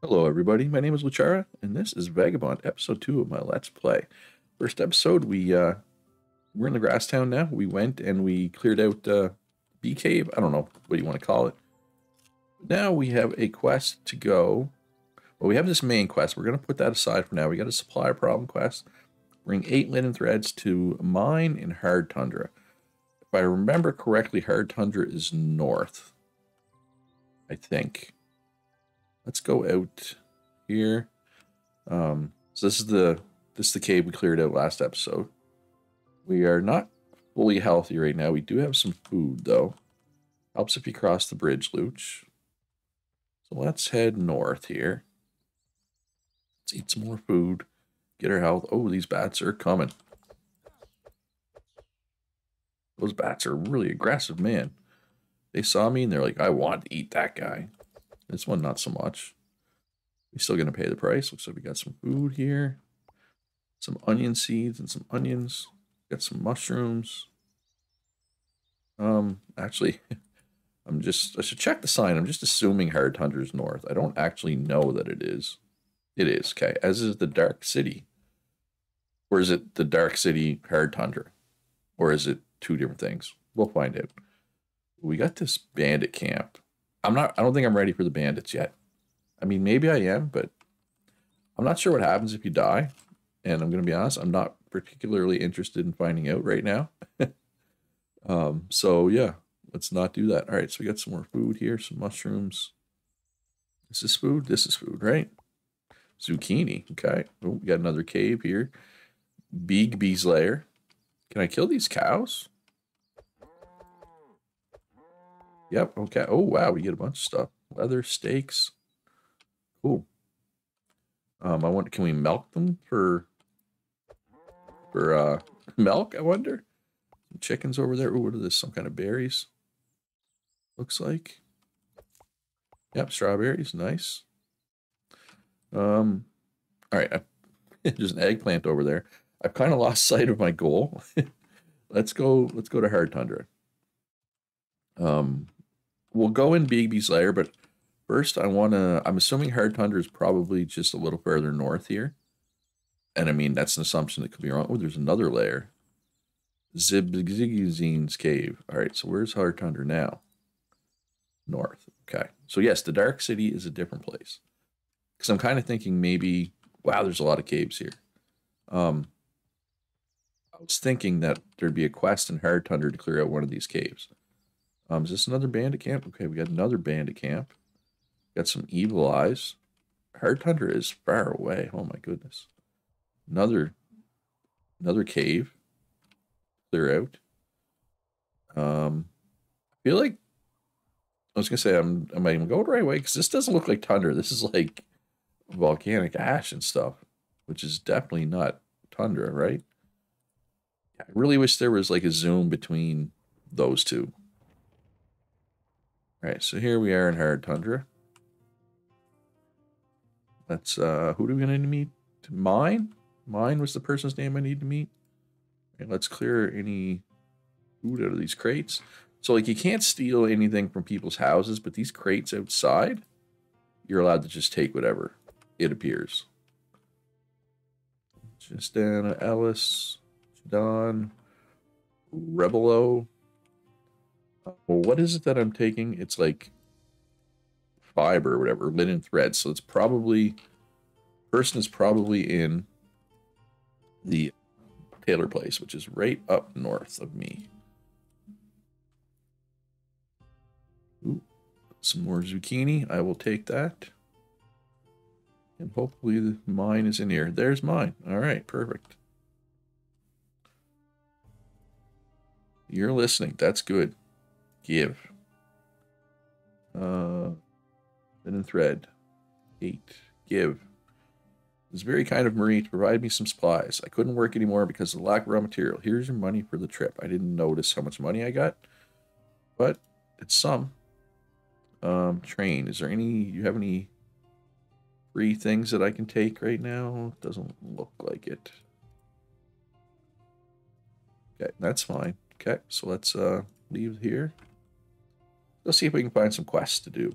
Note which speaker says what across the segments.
Speaker 1: Hello, everybody. My name is Loochara, and this is Vagabond, episode two of my Let's Play. First episode, we uh, we're in the grass town now. We went and we cleared out uh, Bee Cave. I don't know what you want to call it. Now we have a quest to go. Well, we have this main quest. We're going to put that aside for now. We got a supply problem quest. Bring eight linen threads to mine in Hardtundra. If I remember correctly, Hardtundra is north. I think. Let's go out here. Um, so this is the this is the cave we cleared out last episode. We are not fully healthy right now. We do have some food though. Helps if you cross the bridge, Luch. So let's head north here. Let's eat some more food. Get our health. Oh, these bats are coming. Those bats are really aggressive, man. They saw me and they're like, I want to eat that guy. This one, not so much. We're still to pay the price. Looks like we got some food here. Some onion seeds and some onions. Got some mushrooms. Um, actually, I'm just, I should check the sign. I'm just assuming Hardtundra's north. I don't actually know that it is. It is, okay. As is the Dark City. Or is it the Dark City Hardtundra? Or is it two different things? We'll find out. We got this bandit camp. I'm not. I don't think I'm ready for the bandits yet. I mean, maybe I am, but I'm not sure what happens if you die. And I'm going to be honest, I'm not particularly interested in finding out right now. um, so yeah, let's not do that. All right, so we got some more food here, some mushrooms. This is food. This is food, right? Zucchini. Okay. Oh, we got another cave here. Big bee's lair. Can I kill these cows? Yep. Okay. Oh, wow. We get a bunch of stuff. Leather, steaks. Cool. Um, I wonder, can we milk them for, for, uh, milk, I wonder? Some chickens over there. Oh, what are this? Some kind of berries. Looks like. Yep. Strawberries. Nice. Um, all right. I, there's an eggplant over there. I've kind of lost sight of my goal. let's go, let's go to Hardtundra. Um, we'll go in Bigby's lair, but first I want to. I'm assuming Hardtundra is probably just a little further north here, and I mean that's an assumption that could be wrong. Oh, there's another lair. Zibzigizine's cave. All right, so where's Hardtundra now? North. Okay, so yes, the Dark City is a different place. Because I'm kind of thinking maybe, wow, there's a lot of caves here. Um, I was thinking that there'd be a quest in Hardtundra to clear out one of these caves. Um, is this another bandit camp? Okay, we got another bandit camp. Got some evil eyes. Hardtundra is far away. Oh my goodness. Another another cave. Clear out. Um I feel like I was gonna say I'm am I going the right way? Because this doesn't look like tundra. This is like volcanic ash and stuff, which is definitely not tundra, right? I really wish there was like a zoom between those two. All right, so here we are in Hardtundra. Let's, uh, who do we need to meet? Mine? Mine was the person's name I need to meet. Okay, let's clear any food out of these crates. So, like, you can't steal anything from people's houses, but these crates outside, you're allowed to just take whatever it appears. Justana Ellis, Don, Rebelo, well, what is it that I'm taking? It's like fiber or whatever, linen thread. So it's probably, person is probably in the tailor place, which is right up north of me. Ooh, some more zucchini. I will take that. And hopefully mine is in here. There's mine. All right, perfect. You're listening. That's good. Give. Uh, linen thread. Eight. Give. It was very kind of Marie to provide me some supplies. I couldn't work anymore because of the lack of raw material. Here's your money for the trip. I didn't notice how much money I got, but it's some. Um, train. Is there any, you have any free things that I can take right now? Doesn't look like it. Okay, that's fine. Okay, so let's uh, leave here. Let's see if we can find some quests to do.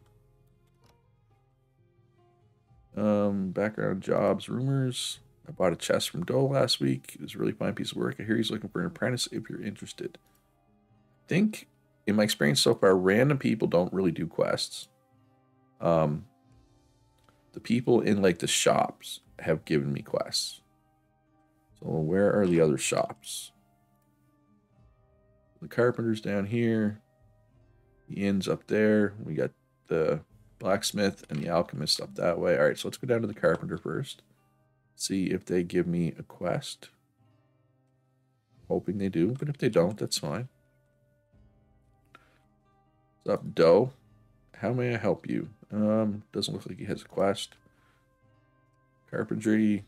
Speaker 1: Um, background jobs, rumors. I bought a chest from Dole last week. It was a really fine piece of work. I hear he's looking for an apprentice if you're interested. I think, in my experience so far, random people don't really do quests. Um, the people in like the shops have given me quests. So where are the other shops? The carpenter's down here. Inn's up there. We got the blacksmith and the alchemist up that way. All right, so let's go down to the carpenter first. See if they give me a quest. Hoping they do, but if they don't, that's fine. What's up, Doe? How may I help you? Um, doesn't look like he has a quest. Carpentry,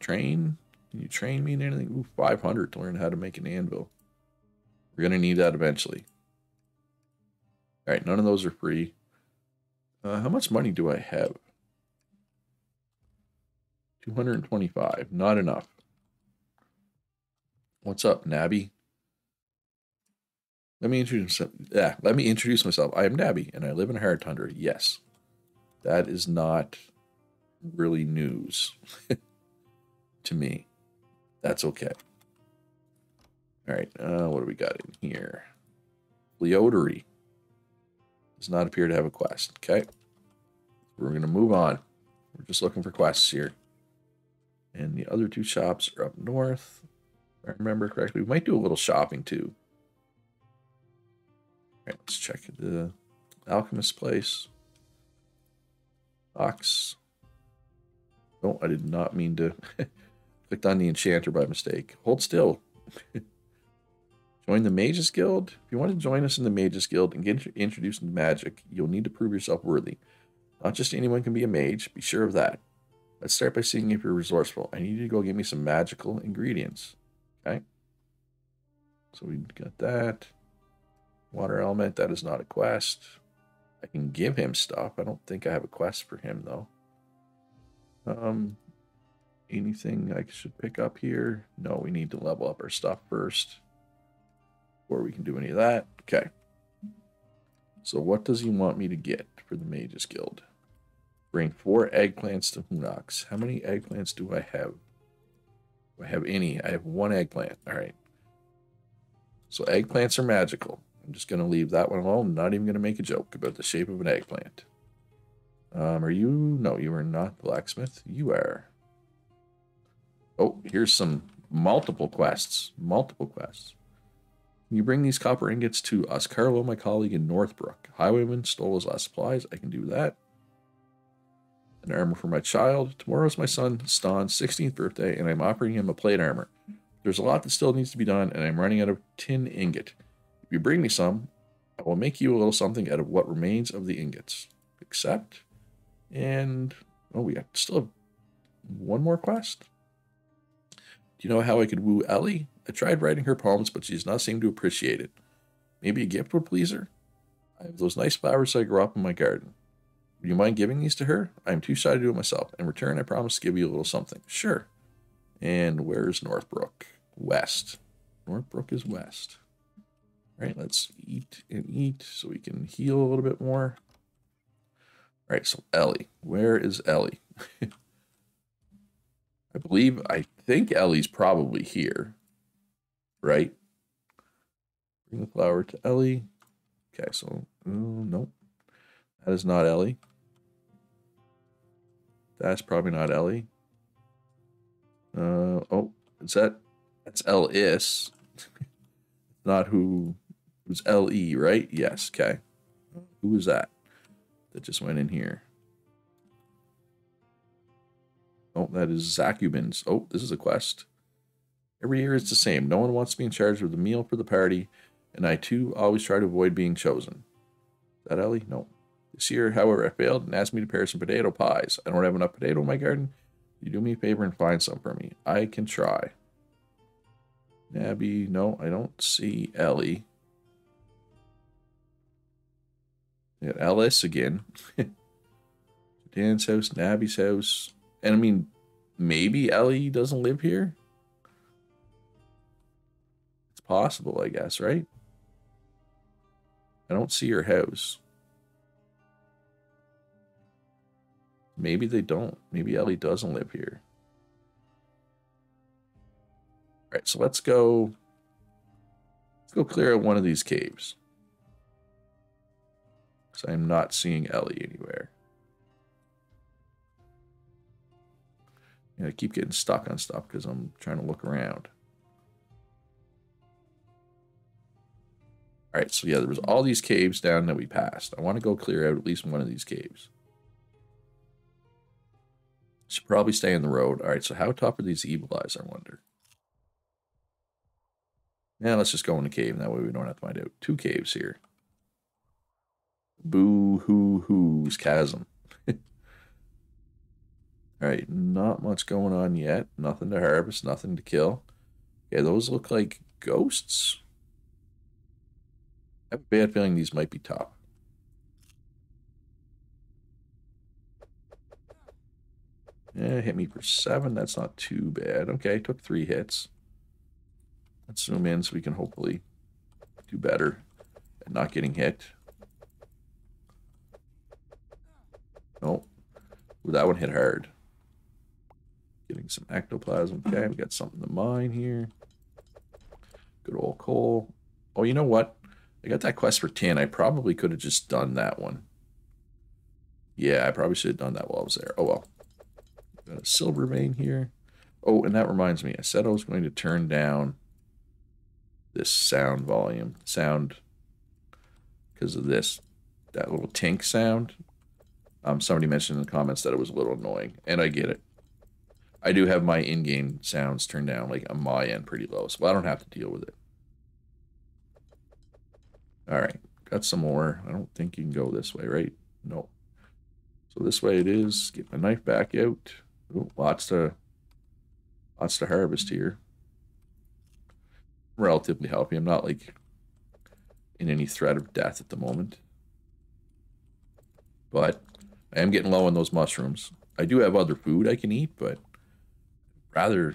Speaker 1: train. Can you train me in anything? Ooh, 500 to learn how to make an anvil. We're going to need that eventually. All right, none of those are free. Uh, how much money do I have? 225. Not enough. What's up, Nabby? Let me introduce yeah, let me introduce myself. I am Nabby and I live in Hardtundra. Yes. That is not really news to me. That's okay. All right, uh, what do we got in here? Leotery does not appear to have a quest. Okay. We're going to move on. We're just looking for quests here. And the other two shops are up north. If I remember correctly, we might do a little shopping too. All right, let's check the alchemist place. Box. Oh, I did not mean to clicked on the enchanter by mistake. Hold still. Join the Mages Guild. If you want to join us in the Mages Guild and get introduced into magic, you'll need to prove yourself worthy. Not just anyone can be a mage, be sure of that. Let's start by seeing if you're resourceful. I need you to go get me some magical ingredients. Okay? So we got that. Water element, that is not a quest. I can give him stuff. I don't think I have a quest for him though. Um anything I should pick up here? No, we need to level up our stuff first before we can do any of that. Okay. So what does he want me to get for the Mages Guild? Bring four eggplants to Hunox. How many eggplants do I have? Do I have any? I have one eggplant. All right. So eggplants are magical. I'm just going to leave that one alone. Not even going to make a joke about the shape of an eggplant. Um, are you? No, you are not blacksmith. You are. Oh, here's some multiple quests. Multiple quests. You bring these copper ingots to Oscarlo, my colleague in Northbrook? Highwayman stole his last supplies. I can do that. An armor for my child. Tomorrow's my son Stan's 16th birthday, and I'm offering him a plate armor. There's a lot that still needs to be done, and I'm running out of tin ingot. If you bring me some, I will make you a little something out of what remains of the ingots. Accept. And, oh, we still have one more quest. Do you know how I could woo Ellie? I tried writing her poems, but she does not seem to appreciate it. Maybe a gift would please her? I have those nice flowers I grew up in my garden. Would you mind giving these to her? I am too shy to do it myself. In return, I promise to give you a little something. Sure. And where's Northbrook? West. Northbrook is west. All right, let's eat and eat so we can heal a little bit more. All right, so Ellie. Where is Ellie? I believe, I think Ellie's probably here, right? Bring the flower to Ellie. Okay, so, oh, nope. That is not Ellie. That's probably not Ellie. Uh, oh, is that, that's L-is. not who, was L-E, right? Yes, okay. Who was that that just went in here? Oh, that is Zacubins. Oh, this is a quest. Every year it's the same. No one wants to be in charge of the meal for the party, and I too always try to avoid being chosen. Is that Ellie? No. This year, however, I failed and asked me to prepare some potato pies. I don't have enough potato in my garden. You do me a favor and find some for me. I can try. Nabby, no, I don't see Ellie. Got Ellis again. Dan's house, Nabby's house. And I mean, maybe Ellie doesn't live here. Possible, I guess, right? I don't see your house. Maybe they don't. Maybe Ellie doesn't live here. All right, so let's go. Let's go clear out one of these caves. Because I'm not seeing Ellie anywhere. I keep getting stuck on stuff because I'm trying to look around. All right, so yeah, there was all these caves down that we passed. I want to go clear out at least one of these caves. Should probably stay in the road. All right, so how tough are these evil eyes, I wonder? Yeah, let's just go in the cave. That way we don't have to find out. Two caves here. Boo hoo hoo's chasm. All right, not much going on yet. Nothing to harvest, nothing to kill. Yeah, those look like ghosts. I have a bad feeling these might be top. Yeah, hit me for seven. That's not too bad. Okay, took three hits. Let's zoom in so we can hopefully do better at not getting hit. Oh, Ooh, that one hit hard. Getting some ectoplasm. Okay, we got something to mine here. Good old coal. Oh, you know what? I got that quest for tin. I probably could have just done that one. Yeah, I probably should have done that while I was there. Oh, well. Got a silver vein here. Oh, and that reminds me. I said I was going to turn down this sound volume. Sound because of this. That little tink sound. Um, somebody mentioned in the comments that it was a little annoying. And I get it. I do have my in-game sounds turned down, like on my end, pretty low. So I don't have to deal with it. All right, got some more. I don't think you can go this way, right? No. So this way it is. Get my knife back out. Ooh, lots to lots to harvest here. Relatively healthy. I'm not like in any threat of death at the moment. But I am getting low on those mushrooms. I do have other food I can eat, but rather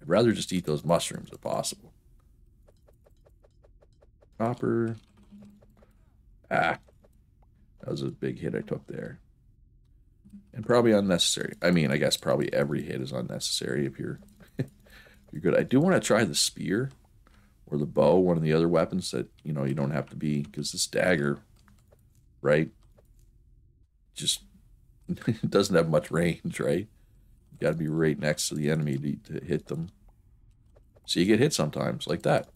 Speaker 1: I'd rather just eat those mushrooms if possible. Copper. Ah. That was a big hit I took there. And probably unnecessary. I mean, I guess probably every hit is unnecessary if you're if you're good. I do want to try the spear or the bow, one of the other weapons that, you know, you don't have to be because this dagger, right? Just doesn't have much range, right? You got to be right next to the enemy to, to hit them. So you get hit sometimes like that.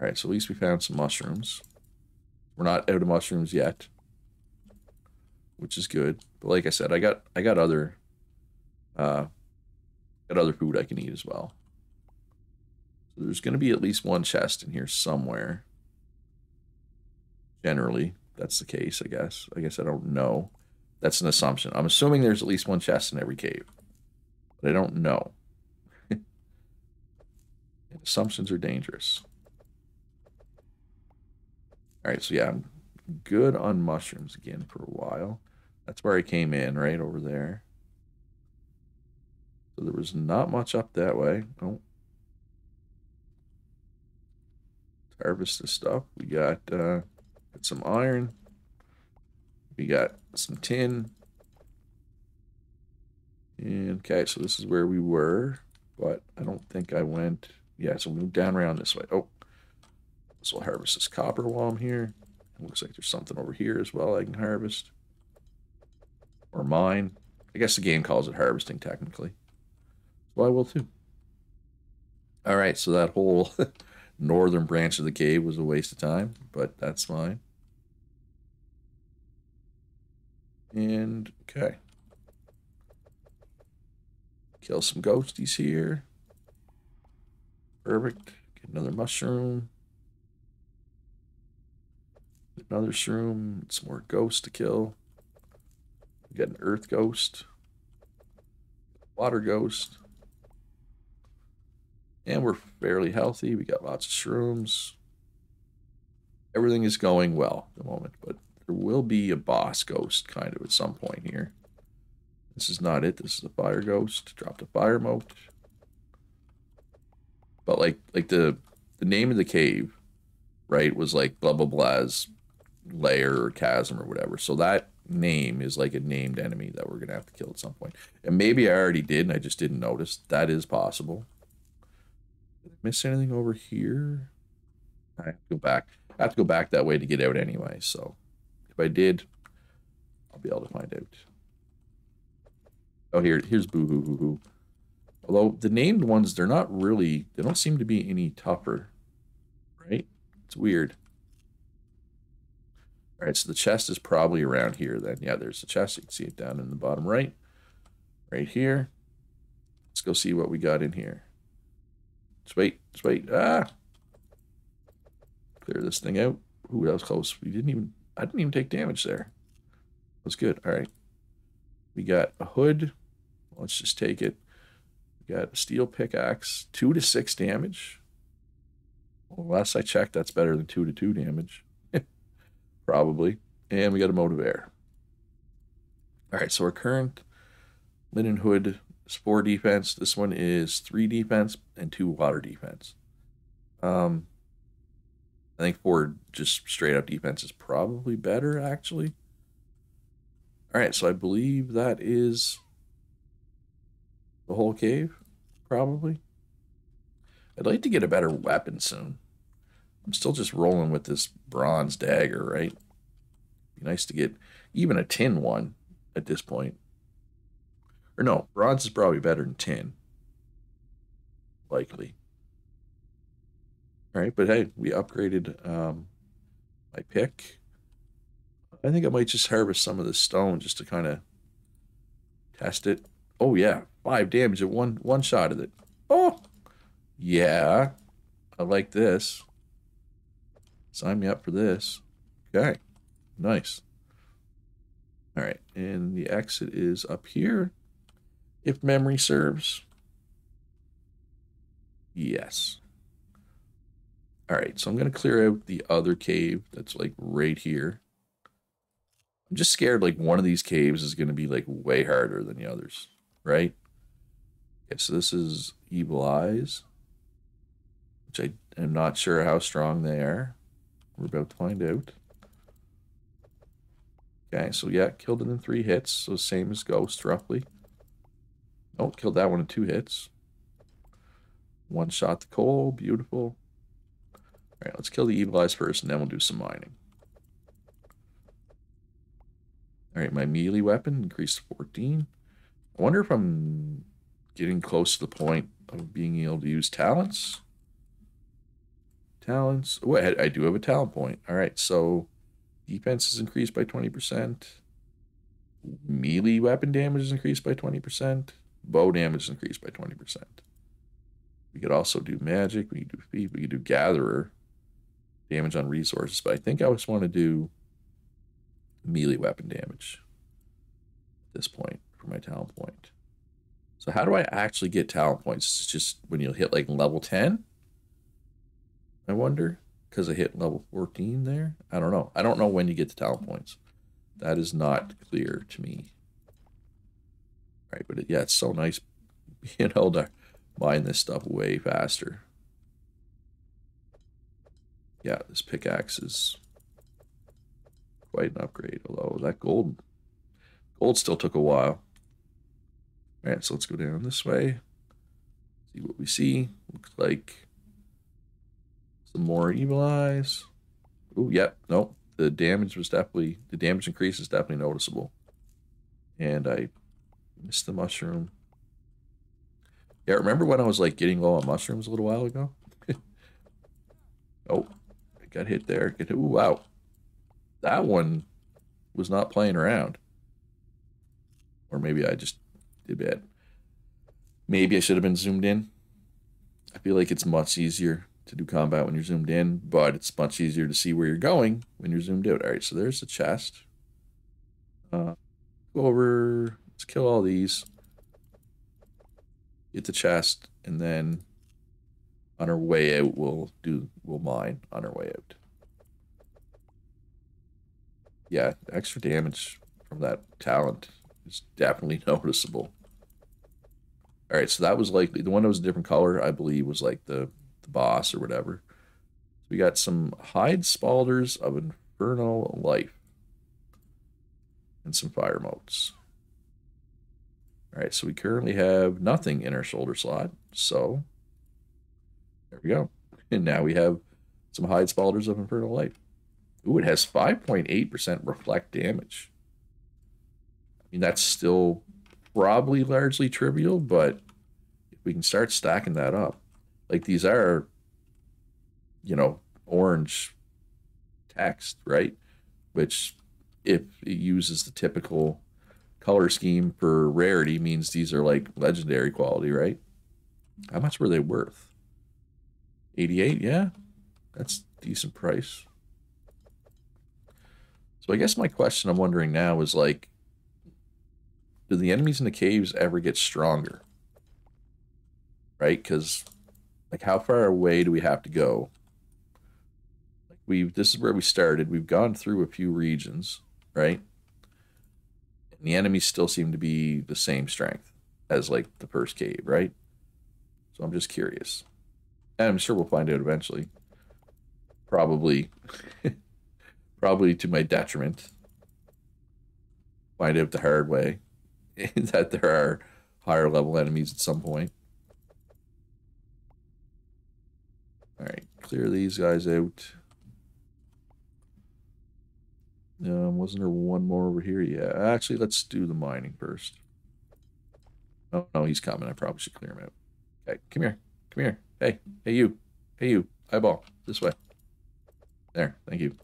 Speaker 1: All right, so at least we found some mushrooms. We're not out of mushrooms yet, which is good. But like I said, I got I got other uh got other food I can eat as well. So there's going to be at least one chest in here somewhere. Generally, that's the case, I guess. I guess I don't know. That's an assumption. I'm assuming there's at least one chest in every cave. But I don't know. assumptions are dangerous. All right, so yeah, I'm good on mushrooms again for a while. That's where I came in, right over there. So there was not much up that way. Oh. Harvest this stuff. We got, uh, got some iron. We got some tin. And, okay, so this is where we were, but I don't think I went. Yeah, so we moved down around this way. Oh, so we'll harvest this copper while I'm here. It looks like there's something over here as well I can harvest. Or mine. I guess the game calls it harvesting technically. So I will too. Alright, so that whole northern branch of the cave was a waste of time, but that's fine. And, okay. Kill some ghosties here. Perfect. Get another mushroom. Another shroom. Some more ghosts to kill. We got an earth ghost. Water ghost. And we're fairly healthy. We got lots of shrooms. Everything is going well at the moment, but there will be a boss ghost kind of at some point here. This is not it. This is a fire ghost. Dropped a fire mote. But like like the the name of the cave, right, was like blah blah blah's layer or chasm or whatever. So that name is like a named enemy that we're gonna have to kill at some point. And maybe I already did and I just didn't notice. That is possible. Did I miss anything over here? I have to go back. I have to go back that way to get out anyway. So if I did, I'll be able to find out. Oh, here, here's Boo Hoo Hoo Hoo. Although the named ones, they're not really, they don't seem to be any tougher, right? It's weird. All right, so the chest is probably around here then. Yeah, there's the chest. You can see it down in the bottom right. Right here. Let's go see what we got in here. Let's wait. Ah! Clear this thing out. Ooh, that was close. We didn't even, I didn't even take damage there. That was good. All right. We got a hood. Let's just take it. We got a steel pickaxe. Two to six damage. Well, last I checked, that's better than two to two damage probably. And we got a motive air. All right, so our current linen hood is four defense. This one is three defense and two water defense. Um, I think four just straight up defense is probably better, actually. All right, so I believe that is the whole cave, probably. I'd like to get a better weapon soon. I'm still just rolling with this bronze dagger, right? Be nice to get even a tin one at this point. Or no, bronze is probably better than tin. Likely. All right, but hey, we upgraded um, my pick. I think I might just harvest some of this stone just to kind of test it. Oh yeah, five damage at one one shot of it. Oh, yeah, I like this. Sign me up for this. Okay. Nice. All right. And the exit is up here. If memory serves. Yes. All right. So I'm going to clear out the other cave that's like right here. I'm just scared like one of these caves is going to be like way harder than the others. Right? Okay. So this is Evil Eyes. Which I am not sure how strong they are. We're about to find out. Okay, so yeah, killed it in three hits, so same as Ghost, roughly. Oh, killed that one in two hits. One shot the coal, beautiful. All right, let's kill the evil eyes first, and then we'll do some mining. All right, my melee weapon increased to 14. I wonder if I'm getting close to the point of being able to use talents. Talents. Oh, I, do have a talent point. All right, so defense is increased by 20%. Melee weapon damage is increased by 20%. Bow damage is increased by 20%. We could also do magic. We could do. We could do gatherer damage on resources. But I think I just want to do melee weapon damage at this point for my talent point. So how do I actually get talent points? It's just when you hit like level 10? I wonder because I hit level 14 there. I don't know. I don't know when you get the talent points. That is not clear to me. All right, but it, yeah, it's so nice being able to mine this stuff way faster. Yeah, this pickaxe is quite an upgrade, although that gold gold still took a while. All right, so let's go down this way. See what we see. Looks like some more evil eyes. Oh, yep. Nope. The damage was definitely, the damage increase is definitely noticeable. And I missed the mushroom. Yeah, remember when I was like getting low on mushrooms a little while ago? oh, I got hit there. Get hit. Ooh, wow. That one was not playing around. Or maybe I just did bad. Maybe I should have been zoomed in. I feel like it's much easier to do combat when you're zoomed in, but it's much easier to see where you're going when you're zoomed out. All right, so there's the chest. Uh, go over, let's kill all these. Get the chest, and then on our way out, we'll do, we'll mine on our way out. Yeah, extra damage from that talent is definitely noticeable. All right, so that was likely the one that was a different color, I believe, was like the the boss or whatever. So we got some hide spalders of infernal life. and some fire motes. All right, so we currently have nothing in our shoulder slot. So there we go. And now we have some hide spalders of Infernal Light. Ooh, it has 5.8% reflect damage. I mean, that's still probably largely trivial, but if we can start stacking that up, like these are, you know, orange text, right? Which, if it uses the typical color scheme for rarity, means these are like legendary quality, right? How much were they worth? 88, yeah. That's decent price. So I guess my question I'm wondering now is like, do the enemies in the caves ever get stronger? Right? Because like how far away do we have to go? Like we've this is where we started. We've gone through a few regions, right? And the enemies still seem to be the same strength as like the first cave, right? So I'm just curious. And I'm sure we'll find out eventually. Probably probably to my detriment. Find out the hard way that there are higher level enemies at some point. All right, clear these guys out. Um, wasn't there one more over here? Yeah, actually, let's do the mining first. Oh, no, he's coming. I probably should clear him out. Okay, come here. Come here. Hey, hey, you. Hey, you. Eyeball. This way. There. Thank you.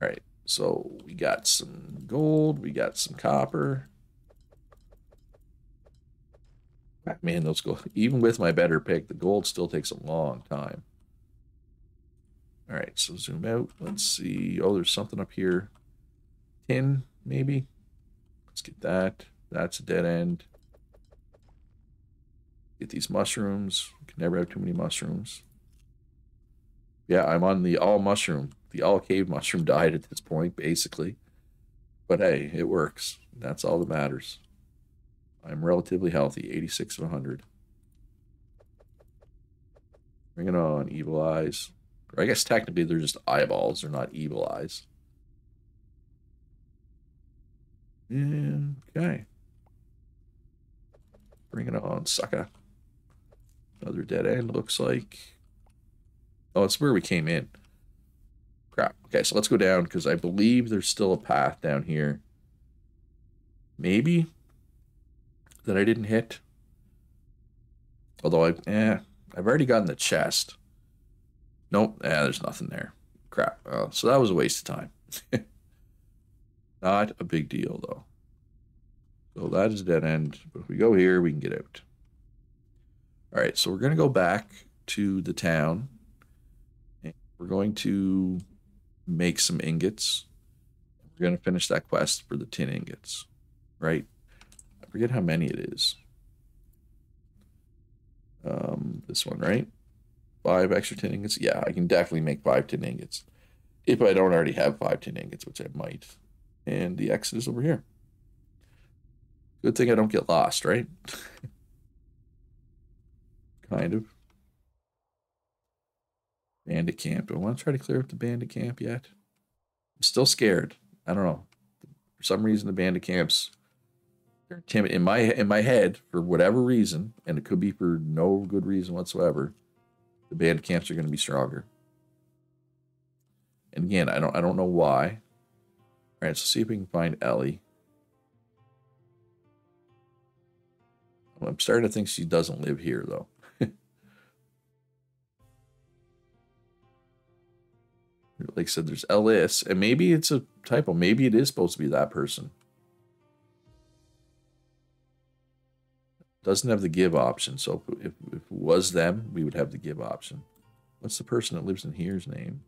Speaker 1: All right. So we got some gold. We got some copper. Man, those go even with my better pick, the gold still takes a long time. All right, so zoom out. Let's see. Oh, there's something up here. Tin, maybe. Let's get that. That's a dead end. Get these mushrooms. We can never have too many mushrooms. Yeah, I'm on the all mushroom. The all cave mushroom died at this point, basically. But hey, it works. That's all that matters. I'm relatively healthy, 86 of 100. Bring it on, evil eyes. Or I guess technically they're just eyeballs, they're not evil eyes. Okay. Bring it on, sucker. Another dead end, looks like. Oh, it's where we came in. Crap. Okay, so let's go down because I believe there's still a path down here. Maybe that I didn't hit. Although I, eh, I've already gotten the chest. Nope, yeah, there's nothing there. Crap. Oh, so that was a waste of time. Not a big deal though. So that is dead end. But if we go here, we can get out. All right, so we're gonna go back to the town. We're going to make some ingots. We're gonna finish that quest for the tin ingots, right? Forget how many it is. Um, this one, right? Five extra tin ingots. Yeah, I can definitely make five tin ingots. If I don't already have five tin ingots, which I might. And the exit is over here. Good thing I don't get lost, right? kind of. Bandit camp. I want to try to clear up the bandit camp yet. I'm still scared. I don't know. For some reason, the bandit camps timid in my in my head for whatever reason, and it could be for no good reason whatsoever. The band camps are going to be stronger. And again, I don't I don't know why. All right, so see if we can find Ellie. I'm starting to think she doesn't live here though. like I said, there's Ellis, and maybe it's a typo. Maybe it is supposed to be that person. Doesn't have the give option. So if, if it was them, we would have the give option. What's the person that lives in here's name?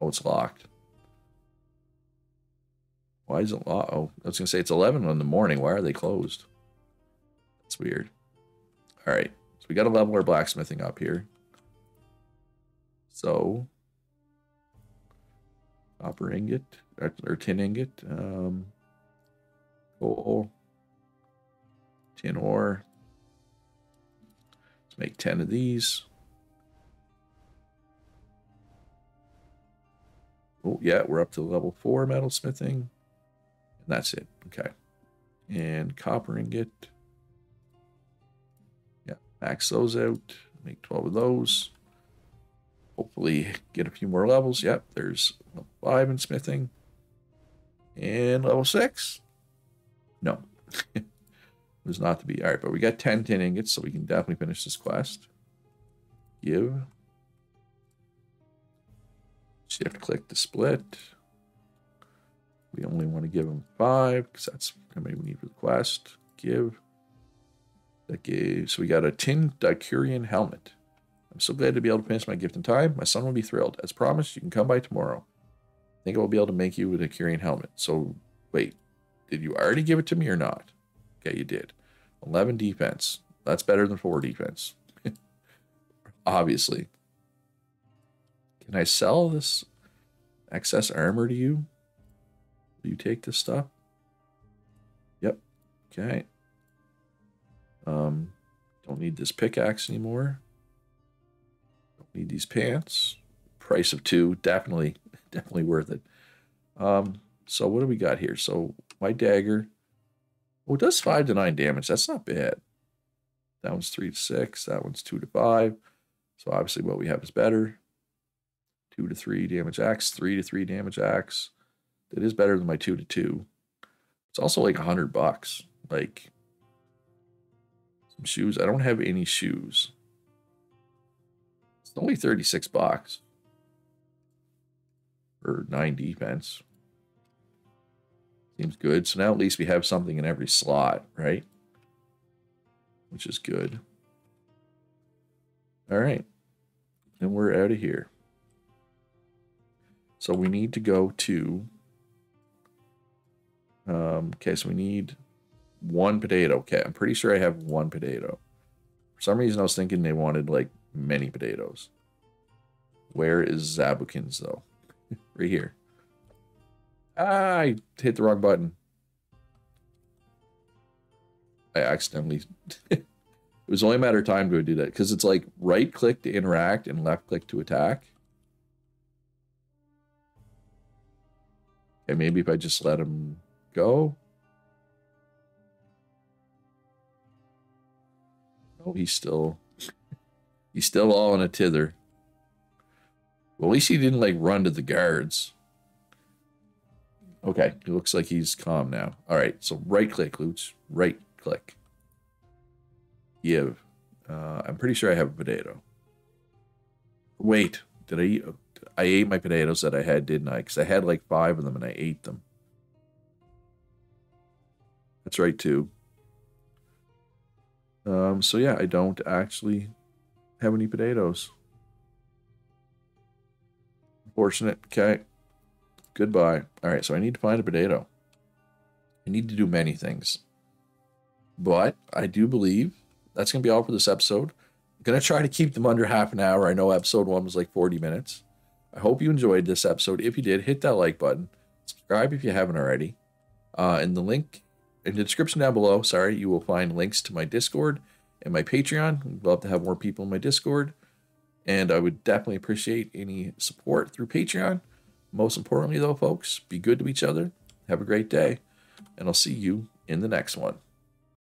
Speaker 1: Oh, it's locked. Why is it locked? Oh, I was going to say it's 11 in the morning. Why are they closed? That's weird. All right. So we got to level our blacksmithing up here. So, copper ingot or, tin ingot. Um, coal. Tin ore. Let's make 10 of these. Oh, yeah, we're up to level 4 metal smithing. And that's it. Okay. And copper ingot. Yeah, max those out. Make 12 of those. Hopefully get a few more levels. Yep, there's level five in smithing. And level six. No. was not to be. All right, but we got 10 tin ingots, so we can definitely finish this quest. Give. Shift click to split. We only want to give him five because that's how many we need for the quest. Give. That gave. So we got a tin Dicurian helmet. I'm so glad to be able to finish my gift in time. My son will be thrilled. As promised, you can come by tomorrow. I think I will be able to make you a Dicurian helmet. So, wait. Did you already give it to me or not? Okay, you did. 11 defense. That's better than 4 defense. Obviously. Can I sell this excess armor to you? Will you take this stuff? Yep. Okay. Um, don't need this pickaxe anymore. Don't need these pants. Price of two, definitely, definitely worth it. Um, so what do we got here? So my dagger. Oh, it does five to nine damage. That's not bad. That one's three to six. That one's two to five. So obviously what we have is better. Two to three damage axe, three to three damage axe. That is better than my two to two. It's also like a hundred bucks. Like some shoes. I don't have any shoes. It's only 36 bucks. For 90 defense. Seems good. So now at least we have something in every slot, right? Which is good. All right. And we're out of here. So we need to go to um, okay, so we need one potato. Okay, I'm pretty sure I have one potato. For some reason, I was thinking they wanted like many potatoes. Where is Zabukins though? right here. I hit the wrong button. I accidentally. it was only a matter of time to do that because it's like right click to interact and left click to attack. And maybe if I just let him go. Oh, he's still he's still all in a tither. Well, at least he didn't like run to the guards. Okay, it looks like he's calm now. All right, so right click, Loots. Right click. Give. Uh, I'm pretty sure I have a potato. Wait, did I eat? I ate my potatoes that I had, didn't I? Because I had like five of them and I ate them. That's right, too. Um, so yeah, I don't actually have any potatoes. Unfortunate. Okay. Goodbye. All right, so I need to find a potato. I need to do many things. But I do believe that's going to be all for this episode. I'm going to try to keep them under half an hour. I know episode one was like 40 minutes. I hope you enjoyed this episode. If you did, hit that like button. Subscribe if you haven't already. Uh, the link in the description down below, sorry, you will find links to my Discord and my Patreon. We'd love to have more people in my Discord. And I would definitely appreciate any support through Patreon. Most importantly, though, folks, be good to each other. Have a great day. And I'll see you in the next one.